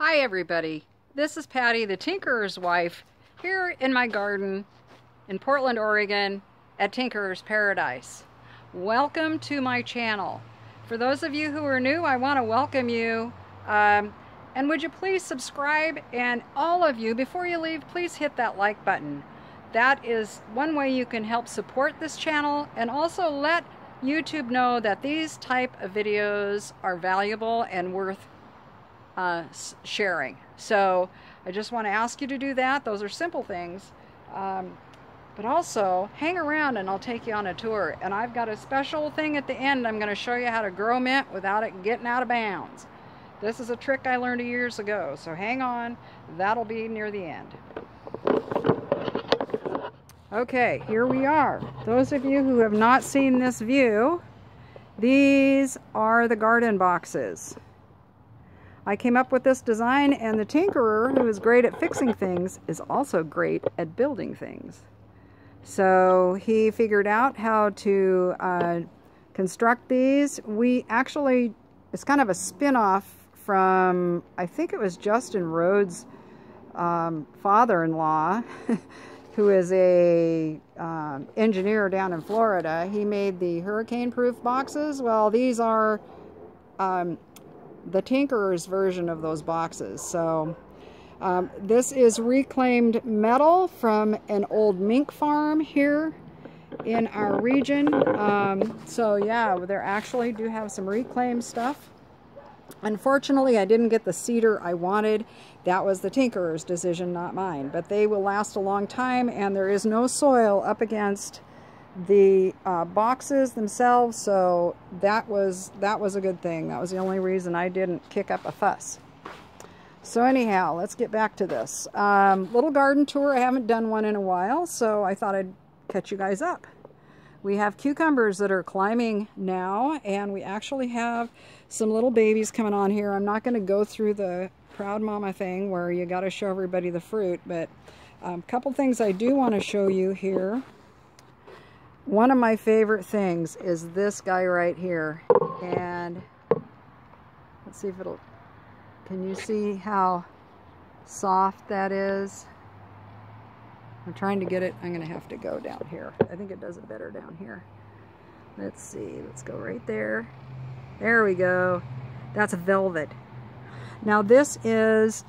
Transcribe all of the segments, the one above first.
Hi everybody, this is Patty the Tinkerer's wife here in my garden in Portland, Oregon at Tinkerer's Paradise. Welcome to my channel. For those of you who are new, I want to welcome you um, and would you please subscribe and all of you, before you leave, please hit that like button. That is one way you can help support this channel and also let YouTube know that these type of videos are valuable and worth uh, sharing. So I just want to ask you to do that. Those are simple things. Um, but also, hang around and I'll take you on a tour. And I've got a special thing at the end. I'm going to show you how to grow mint without it getting out of bounds. This is a trick I learned years ago. So hang on. That'll be near the end. Okay, here we are. Those of you who have not seen this view, these are the garden boxes. I came up with this design and the tinkerer, who is great at fixing things, is also great at building things. So he figured out how to uh, construct these. We actually, it's kind of a spin-off from, I think it was Justin Rhodes' um, father-in-law, who is a um, engineer down in Florida. He made the hurricane-proof boxes. Well, these are um, the Tinkerer's version of those boxes. So um, this is reclaimed metal from an old mink farm here in our region. Um, so yeah, they actually do have some reclaimed stuff. Unfortunately, I didn't get the cedar I wanted. That was the tinkerer's decision, not mine. But they will last a long time, and there is no soil up against the uh, boxes themselves so that was that was a good thing. That was the only reason I didn't kick up a fuss. So anyhow let's get back to this. Um, little garden tour. I haven't done one in a while so I thought I'd catch you guys up. We have cucumbers that are climbing now and we actually have some little babies coming on here. I'm not going to go through the proud mama thing where you got to show everybody the fruit but a um, couple things I do want to show you here one of my favorite things is this guy right here. And let's see if it'll, can you see how soft that is? I'm trying to get it, I'm gonna have to go down here. I think it does it better down here. Let's see, let's go right there. There we go. That's velvet. Now this is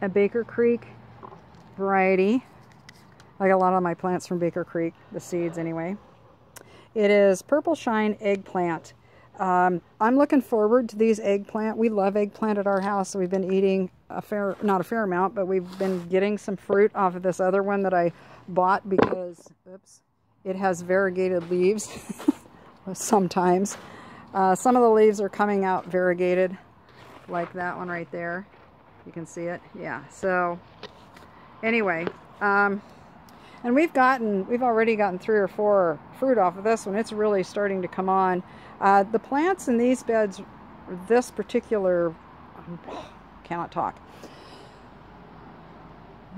a Baker Creek variety. I got a lot of my plants from Baker Creek, the seeds anyway. It is Purple Shine Eggplant. Um, I'm looking forward to these eggplant. We love eggplant at our house. We've been eating a fair, not a fair amount, but we've been getting some fruit off of this other one that I bought because, oops, it has variegated leaves sometimes. Uh, some of the leaves are coming out variegated, like that one right there. You can see it. Yeah, so anyway, um, and we've gotten, we've already gotten three or four fruit off of this one. It's really starting to come on. Uh, the plants in these beds, this particular, cannot talk.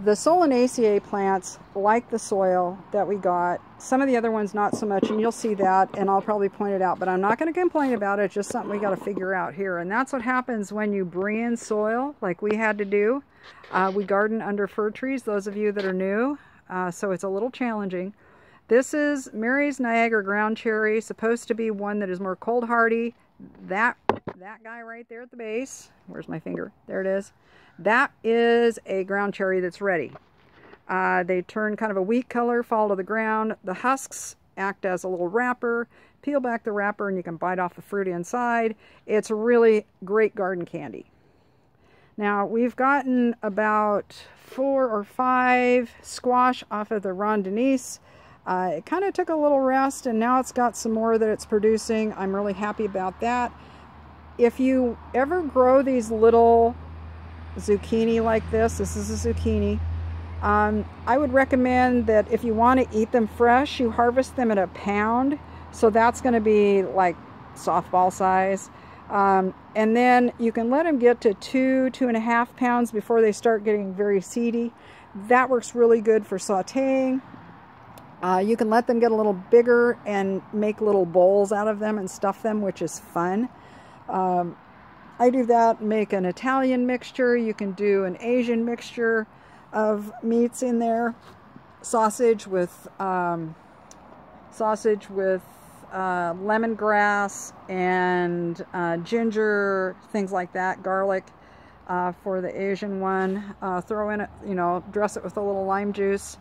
The Solanaceae plants like the soil that we got. Some of the other ones not so much, and you'll see that, and I'll probably point it out, but I'm not going to complain about it. Just something we got to figure out here. And that's what happens when you bring in soil like we had to do. Uh, we garden under fir trees, those of you that are new uh, so it's a little challenging. This is Mary's Niagara Ground Cherry, supposed to be one that is more cold hardy. That, that guy right there at the base, where's my finger? There it is. That is a ground cherry that's ready. Uh, they turn kind of a wheat color, fall to the ground. The husks act as a little wrapper. Peel back the wrapper and you can bite off the fruit inside. It's really great garden candy. Now we've gotten about four or five squash off of the Ronde de Nice. Uh, it kind of took a little rest and now it's got some more that it's producing. I'm really happy about that. If you ever grow these little zucchini like this, this is a zucchini, um, I would recommend that if you want to eat them fresh, you harvest them at a pound. So that's going to be like softball size. Um, and then you can let them get to two, two and a half pounds before they start getting very seedy. That works really good for sauteing. Uh, you can let them get a little bigger and make little bowls out of them and stuff them, which is fun. Um, I do that, make an Italian mixture. You can do an Asian mixture of meats in there. Sausage with um, sausage with uh, lemongrass and uh, ginger, things like that, garlic uh, for the Asian one. Uh, throw in it, you know, dress it with a little lime juice.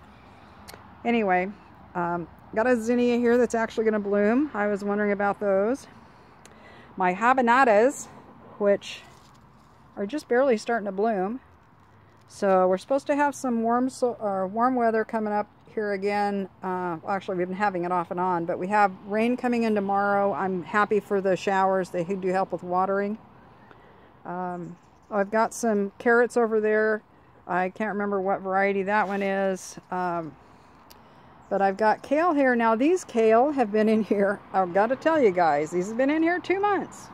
Anyway, um, got a zinnia here that's actually going to bloom. I was wondering about those. My habanetas, which are just barely starting to bloom. So we're supposed to have some warm, so, uh, warm weather coming up here again. Uh, actually, we've been having it off and on, but we have rain coming in tomorrow. I'm happy for the showers. They do help with watering. Um, I've got some carrots over there. I can't remember what variety that one is. Um, but I've got kale here. Now, these kale have been in here. I've got to tell you guys, these have been in here two months.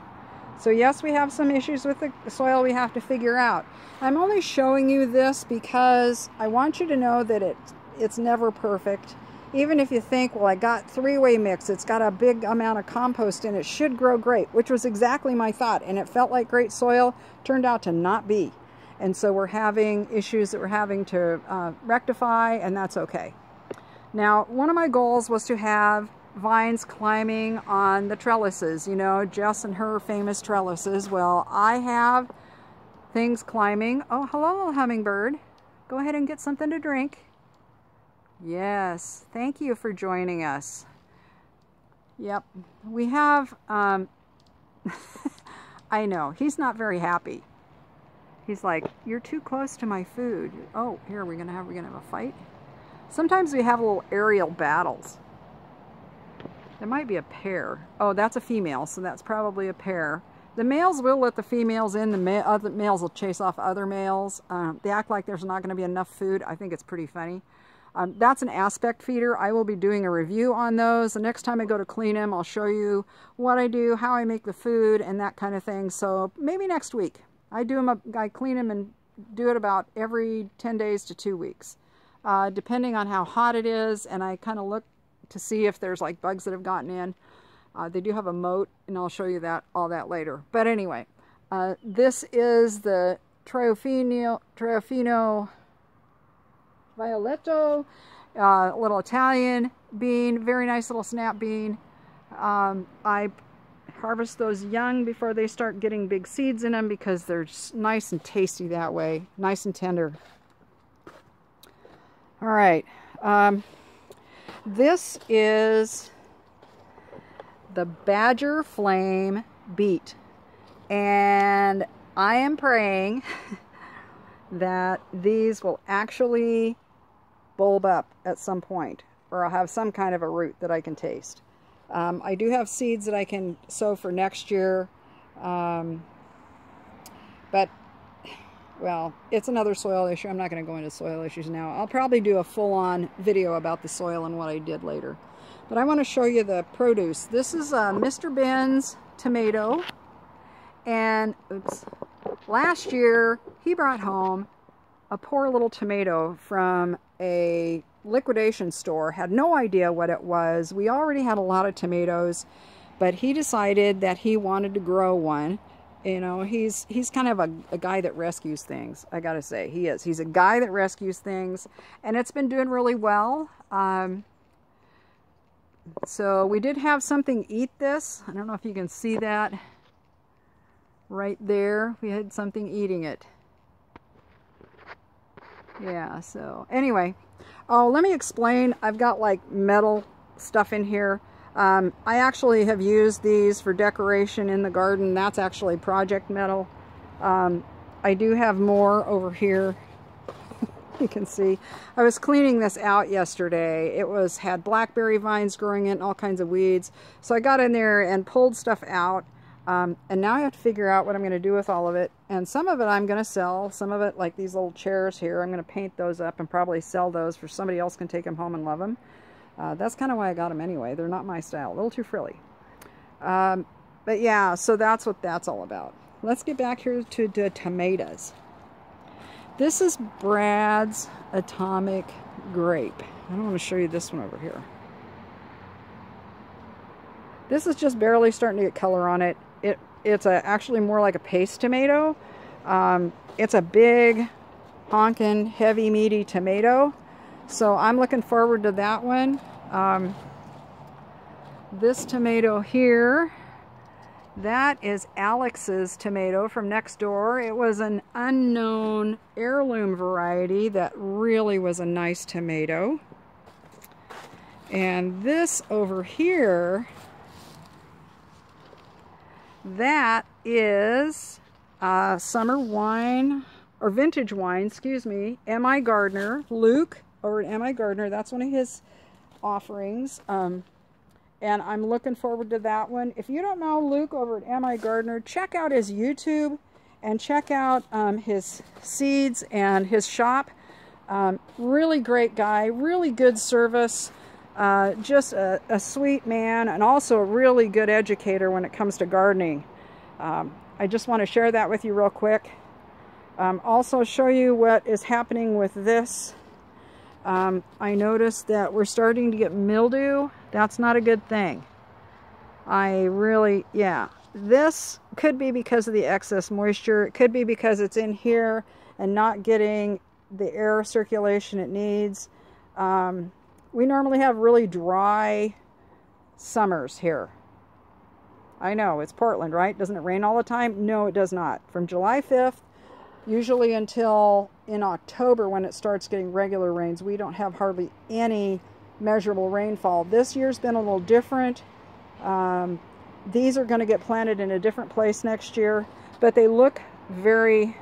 So yes, we have some issues with the soil we have to figure out. I'm only showing you this because I want you to know that it it's never perfect. Even if you think, well, I got three-way mix, it's got a big amount of compost in it, should grow great, which was exactly my thought. And it felt like great soil, turned out to not be. And so we're having issues that we're having to uh, rectify, and that's okay. Now, one of my goals was to have vines climbing on the trellises. You know, Jess and her famous trellises. Well, I have things climbing. Oh, hello, hummingbird. Go ahead and get something to drink. Yes, thank you for joining us. Yep, we have, um, I know, he's not very happy. He's like, you're too close to my food. Oh, here, we're gonna have, we're gonna have a fight. Sometimes we have little aerial battles. There might be a pair. Oh, that's a female, so that's probably a pair. The males will let the females in. The ma other males will chase off other males. Um, they act like there's not going to be enough food. I think it's pretty funny. Um, that's an aspect feeder. I will be doing a review on those. The next time I go to clean them, I'll show you what I do, how I make the food, and that kind of thing. So maybe next week. I do them. I clean them and do it about every 10 days to two weeks, uh, depending on how hot it is. And I kind of look to see if there's like bugs that have gotten in. Uh, they do have a moat, and I'll show you that all that later. But anyway, uh, this is the Trionfo, Trionfo Violetto, uh, little Italian bean, very nice little snap bean. Um, I harvest those young before they start getting big seeds in them because they're nice and tasty that way, nice and tender. All right, um, this is the Badger Flame Beet, and I am praying that these will actually bulb up at some point or I'll have some kind of a root that I can taste. Um, I do have seeds that I can sow for next year, um, but well, it's another soil issue. I'm not going to go into soil issues now. I'll probably do a full-on video about the soil and what I did later. But I want to show you the produce. This is a Mr. Ben's tomato. And, oops, last year he brought home a poor little tomato from a liquidation store, had no idea what it was. We already had a lot of tomatoes, but he decided that he wanted to grow one. You know, he's he's kind of a, a guy that rescues things, I gotta say. He is. He's a guy that rescues things, and it's been doing really well. Um, so we did have something eat this. I don't know if you can see that right there. We had something eating it. Yeah, so anyway. Oh, let me explain. I've got like metal stuff in here. Um, I actually have used these for decoration in the garden. That's actually project metal. Um, I do have more over here. you can see. I was cleaning this out yesterday. It was had blackberry vines growing in, all kinds of weeds. So I got in there and pulled stuff out. Um, and now I have to figure out what I'm going to do with all of it. And some of it I'm going to sell. Some of it, like these little chairs here, I'm going to paint those up and probably sell those for somebody else can take them home and love them. Uh, that's kind of why I got them anyway. They're not my style. A little too frilly. Um, but yeah, so that's what that's all about. Let's get back here to the tomatoes. This is Brad's Atomic Grape. I don't want to show you this one over here. This is just barely starting to get color on it it it's a, actually more like a paste tomato. Um, it's a big, honking, heavy, meaty tomato. So I'm looking forward to that one. Um, this tomato here, that is Alex's tomato from next door. It was an unknown heirloom variety that really was a nice tomato. And this over here, that is uh, summer wine, or vintage wine, excuse me, M.I. Gardener, Luke over at M.I. Gardener. That's one of his offerings. Um, and I'm looking forward to that one. If you don't know Luke over at M.I. Gardener, check out his YouTube and check out um, his seeds and his shop. Um, really great guy, really good service, uh, just a, a, sweet man, and also a really good educator when it comes to gardening. Um, I just want to share that with you real quick. Um, also show you what is happening with this um, I noticed that we're starting to get mildew. That's not a good thing. I really, yeah. This could be because of the excess moisture. It could be because it's in here and not getting the air circulation it needs. Um, we normally have really dry summers here. I know, it's Portland, right? Doesn't it rain all the time? No, it does not. From July 5th usually until in October when it starts getting regular rains. We don't have hardly any measurable rainfall. This year's been a little different. Um, these are going to get planted in a different place next year, but they look very,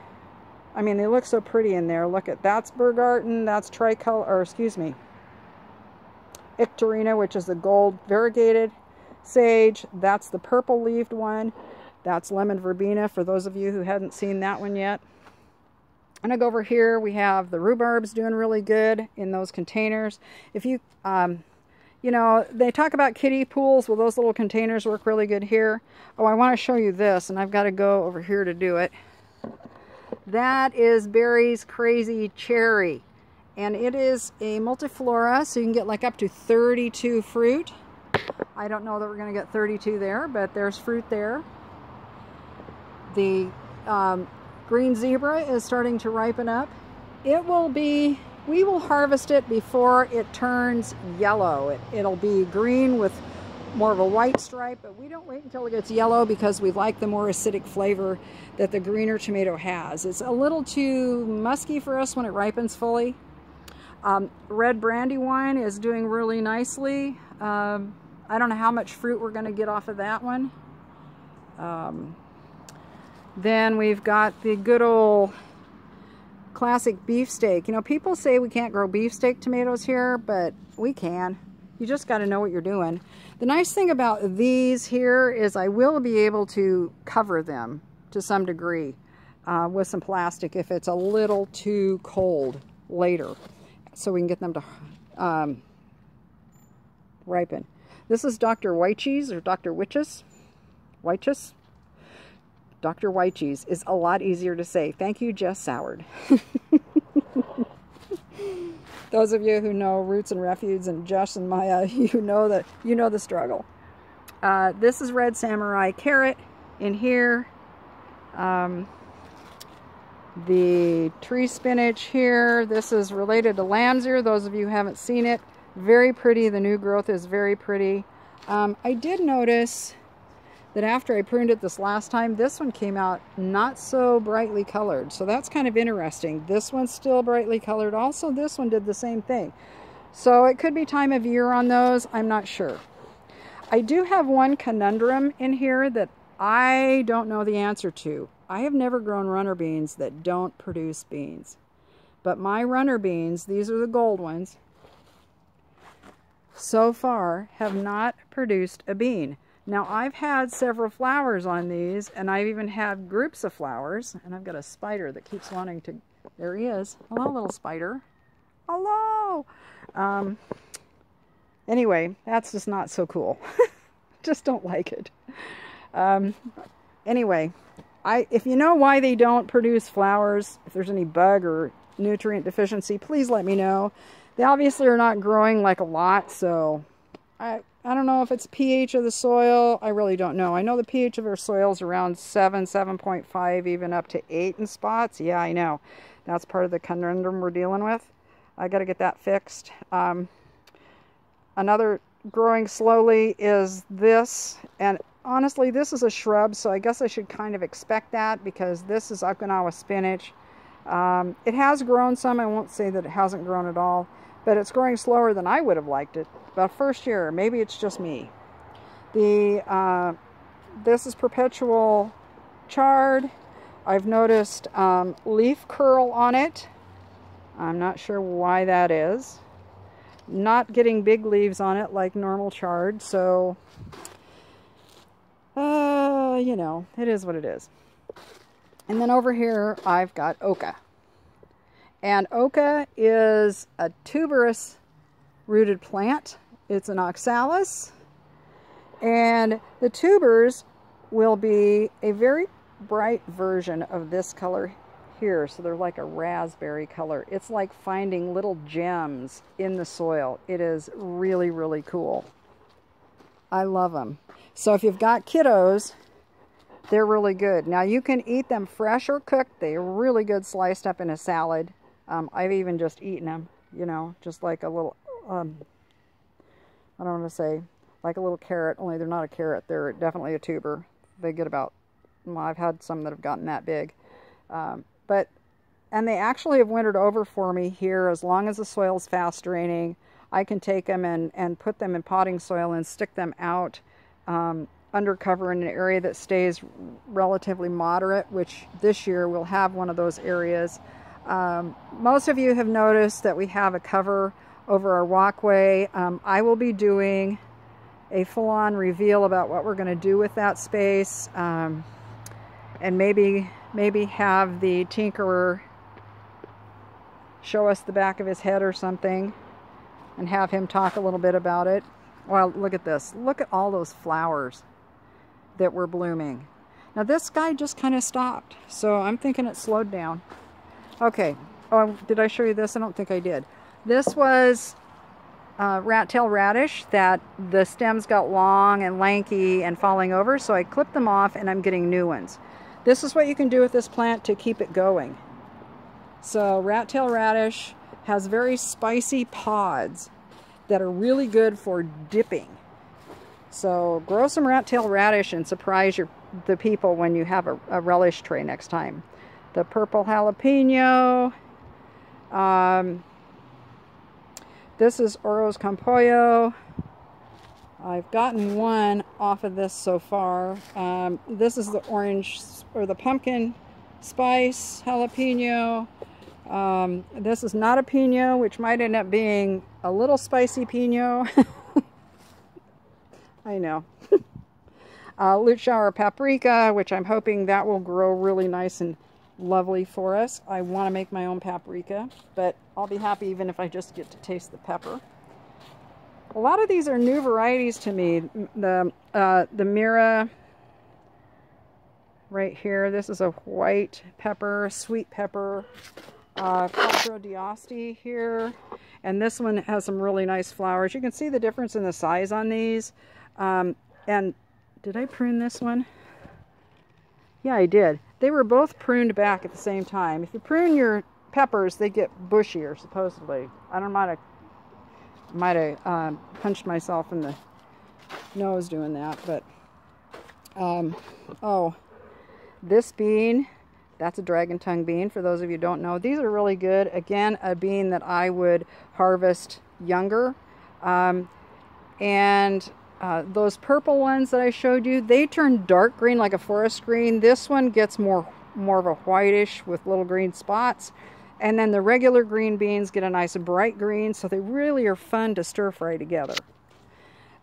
I mean, they look so pretty in there. Look at, that's Berggarten, that's tricolor, or excuse me, Icterina, which is the gold variegated sage. That's the purple leaved one. That's lemon verbena for those of you who hadn't seen that one yet. And I go over here, we have the rhubarbs doing really good in those containers. If you, um, you know, they talk about kiddie pools. Well, those little containers work really good here. Oh, I want to show you this, and I've got to go over here to do it. That is Barry's Crazy Cherry. And it is a multiflora, so you can get like up to 32 fruit. I don't know that we're going to get 32 there, but there's fruit there. The um, Green zebra is starting to ripen up. It will be, we will harvest it before it turns yellow. It, it'll be green with more of a white stripe, but we don't wait until it gets yellow because we like the more acidic flavor that the greener tomato has. It's a little too musky for us when it ripens fully. Um, red brandywine is doing really nicely. Um, I don't know how much fruit we're going to get off of that one. Um, then we've got the good old classic beefsteak. You know, people say we can't grow beefsteak tomatoes here, but we can. You just got to know what you're doing. The nice thing about these here is I will be able to cover them to some degree uh, with some plastic if it's a little too cold later so we can get them to um, ripen. This is Dr. Wycheese or Dr. Witches. Wyches. Dr. Wycheese is a lot easier to say. Thank you, Jess Soward. Those of you who know Roots and Refuge and Jess and Maya, you know that you know the struggle. Uh, this is Red Samurai Carrot in here. Um, the tree spinach here. This is related to lamb's ear. Those of you haven't seen it, very pretty. The new growth is very pretty. Um, I did notice that after I pruned it this last time, this one came out not so brightly colored. So that's kind of interesting. This one's still brightly colored. Also, this one did the same thing. So it could be time of year on those. I'm not sure. I do have one conundrum in here that I don't know the answer to. I have never grown runner beans that don't produce beans. But my runner beans, these are the gold ones, so far have not produced a bean. Now I've had several flowers on these and I've even had groups of flowers and I've got a spider that keeps wanting to, there he is. Hello little spider. Hello. Um, anyway, that's just not so cool. just don't like it. Um, anyway, I if you know why they don't produce flowers, if there's any bug or nutrient deficiency, please let me know. They obviously are not growing like a lot, so I I don't know if it's pH of the soil. I really don't know. I know the pH of our soil is around 7, 7.5, even up to 8 in spots. Yeah, I know. That's part of the conundrum we're dealing with. I got to get that fixed. Um, another growing slowly is this. And honestly, this is a shrub, so I guess I should kind of expect that because this is Okinawa spinach. Um, it has grown some. I won't say that it hasn't grown at all, but it's growing slower than I would have liked it. But first year, maybe it's just me. The uh, This is perpetual chard. I've noticed um, leaf curl on it. I'm not sure why that is. Not getting big leaves on it like normal chard, so uh, you know, it is what it is. And then over here, I've got oca. And oca is a tuberous rooted plant. It's an oxalis. And the tubers will be a very bright version of this color here. So they're like a raspberry color. It's like finding little gems in the soil. It is really, really cool. I love them. So if you've got kiddos, they're really good. Now you can eat them fresh or cooked. They're really good sliced up in a salad. Um, I've even just eaten them, you know, just like a little, um, I don't want to say, like a little carrot, only they're not a carrot. They're definitely a tuber. They get about, well, I've had some that have gotten that big. Um, but, and they actually have wintered over for me here as long as the soil's fast draining. I can take them and, and put them in potting soil and stick them out um, undercover in an area that stays relatively moderate, which this year we'll have one of those areas. Um, most of you have noticed that we have a cover over our walkway. Um, I will be doing a full-on reveal about what we're going to do with that space um, and maybe maybe have the tinkerer show us the back of his head or something and have him talk a little bit about it. Well, look at this. Look at all those flowers that were blooming. Now this guy just kind of stopped, so I'm thinking it slowed down. Okay. Oh, did I show you this? I don't think I did. This was uh, rat tail radish that the stems got long and lanky and falling over, so I clipped them off and I'm getting new ones. This is what you can do with this plant to keep it going. So rat tail radish has very spicy pods that are really good for dipping. So grow some rat tail radish and surprise your, the people when you have a, a relish tray next time. The purple jalapeno. Um, this is Oros con Pollo. I've gotten one off of this so far. Um, this is the orange or the pumpkin spice jalapeno. Um, this is Nadapeño, which might end up being a little spicy pino. I know. uh, Leutschauer paprika, which I'm hoping that will grow really nice and lovely for us. I want to make my own paprika, but I'll be happy even if I just get to taste the pepper. A lot of these are new varieties to me. The, uh, the Mira right here, this is a white pepper, sweet pepper uh, d'Asti here. And this one has some really nice flowers. You can see the difference in the size on these. Um, and did I prune this one? Yeah, I did. They were both pruned back at the same time. If you prune your peppers, they get bushier, supposedly. I don't might have, might have um, punched myself in the nose doing that, but um, oh, this bean that's a dragon tongue bean for those of you don't know. These are really good. Again, a bean that I would harvest younger. Um, and uh, those purple ones that I showed you, they turn dark green like a forest green. This one gets more, more of a whitish with little green spots. And then the regular green beans get a nice bright green, so they really are fun to stir fry together.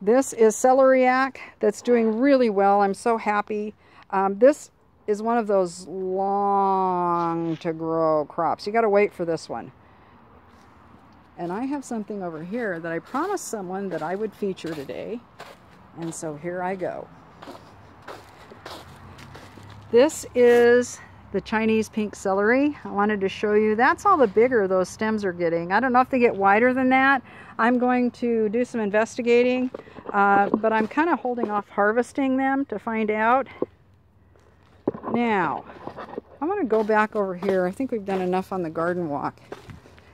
This is celeriac that's doing really well. I'm so happy. Um, this is one of those long to grow crops. You got to wait for this one. And I have something over here that I promised someone that I would feature today. And so here I go. This is the Chinese pink celery. I wanted to show you. That's all the bigger those stems are getting. I don't know if they get wider than that. I'm going to do some investigating, uh, but I'm kind of holding off harvesting them to find out. Now, I'm going to go back over here. I think we've done enough on the garden walk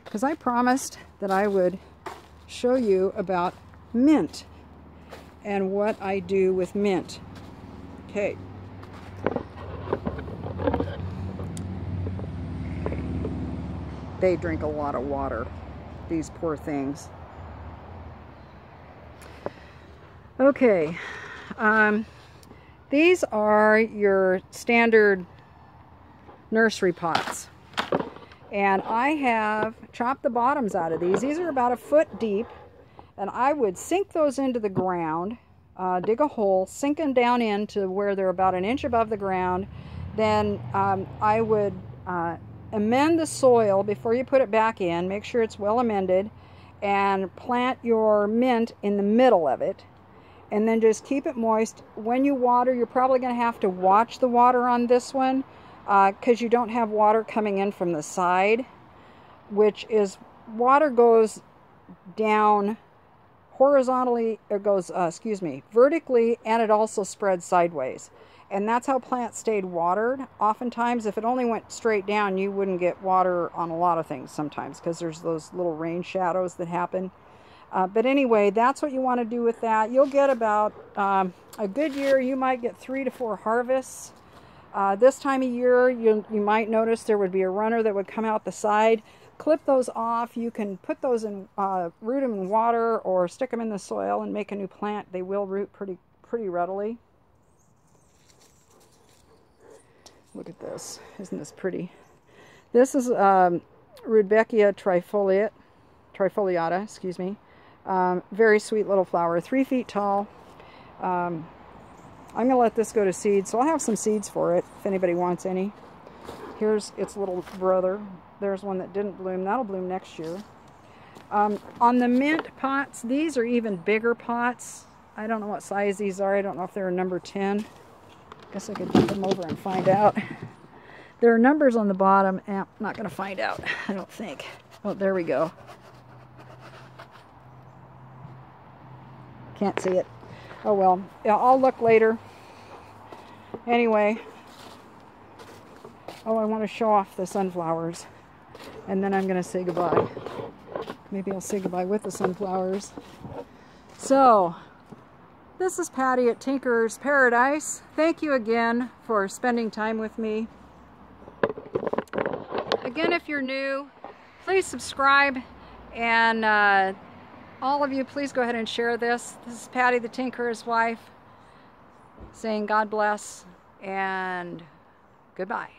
because I promised that I would show you about mint and what I do with mint. Okay. They drink a lot of water, these poor things. Okay, um, these are your standard nursery pots. And I have chopped the bottoms out of these. These are about a foot deep. And I would sink those into the ground, uh, dig a hole, sink them down into where they're about an inch above the ground. Then um, I would uh, amend the soil before you put it back in. Make sure it's well amended. And plant your mint in the middle of it and then just keep it moist. When you water, you're probably going to have to watch the water on this one because uh, you don't have water coming in from the side, which is water goes down horizontally, it goes, uh, excuse me, vertically, and it also spreads sideways. And that's how plants stayed watered. Oftentimes, if it only went straight down, you wouldn't get water on a lot of things sometimes because there's those little rain shadows that happen. Uh, but anyway, that's what you want to do with that. You'll get about um, a good year, you might get three to four harvests. Uh, this time of year, you, you might notice there would be a runner that would come out the side. Clip those off. You can put those in, uh, root them in water or stick them in the soil and make a new plant. They will root pretty, pretty readily. Look at this. Isn't this pretty? This is um, Rudbeckia trifoliate, trifoliata, excuse me. Um, very sweet little flower, three feet tall. Um, I'm going to let this go to seed, so I'll have some seeds for it if anybody wants any. Here's its little brother. There's one that didn't bloom. That'll bloom next year. Um, on the mint pots, these are even bigger pots. I don't know what size these are. I don't know if they're a number 10. Guess I could jump them over and find out. There are numbers on the bottom. Eh, I'm not going to find out, I don't think. Oh, there we go. Can't see it. Oh well, yeah, I'll look later. Anyway, oh, I want to show off the sunflowers. And then I'm going to say goodbye. Maybe I'll say goodbye with the sunflowers. So, this is Patty at Tinker's Paradise. Thank you again for spending time with me. Again, if you're new, please subscribe and uh, all of you, please go ahead and share this. This is Patty the Tinkerer's wife saying God bless and goodbye.